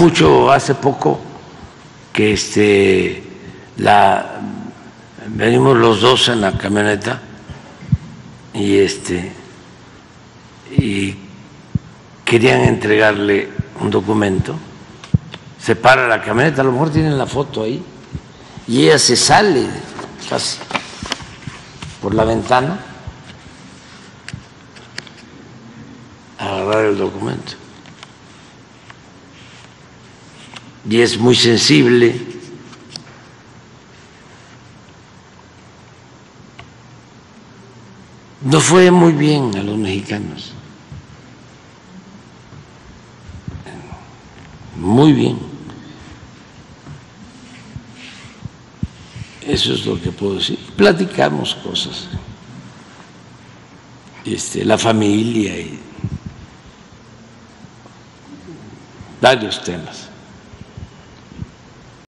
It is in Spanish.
mucho hace poco que este la venimos los dos en la camioneta y este y querían entregarle un documento. Se para la camioneta a lo mejor tienen la foto ahí y ella se sale casi por la ventana a agarrar el documento y es muy sensible. No fue muy bien a los mexicanos. Muy bien. Eso es lo que puedo decir. Platicamos cosas. Este, la familia y varios temas.